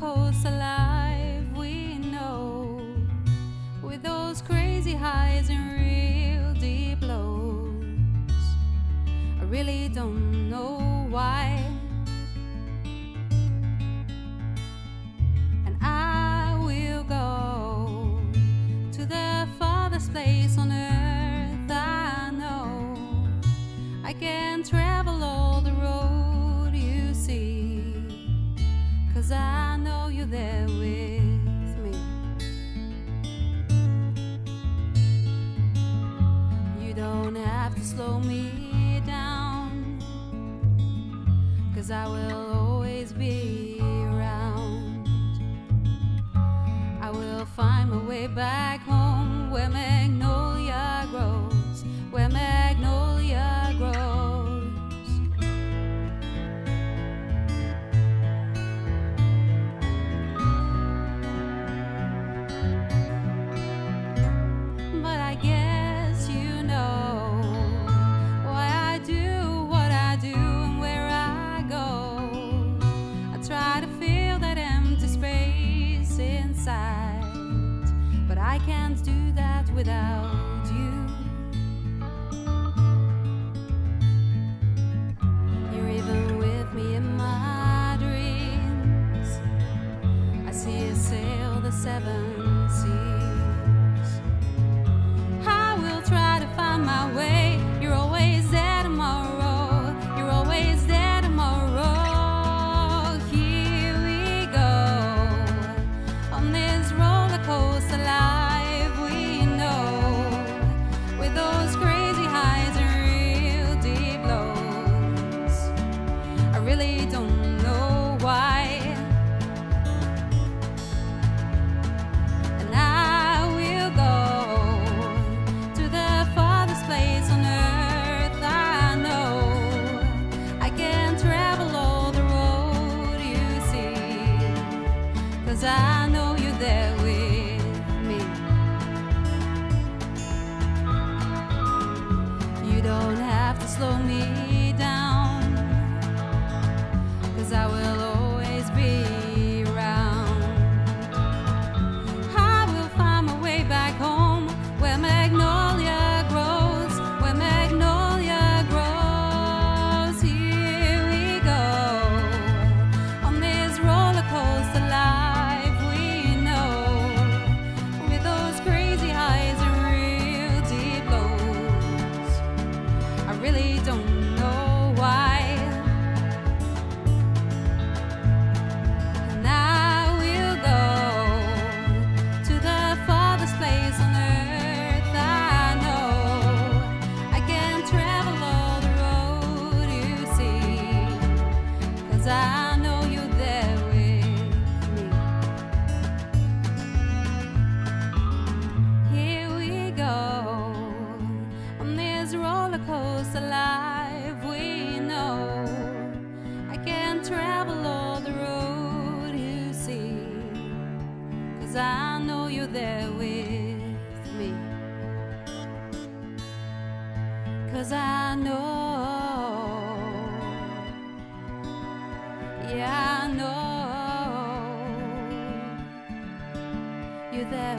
coaster life we know, with those crazy highs and real deep lows. I really don't know why. And I will go to the farthest place on earth I know. I can cause I know you're there with me. You don't have to slow me down, cause I will always be around. I will find my way back home without you. You're even with me in my dreams. I see you sail the seven slow me really don't know why. And I will go to the farthest place on earth I know. I can travel all the road you see, cause I travel all the road you see, cause I know you're there with me. Cause I know, yeah, I know you're there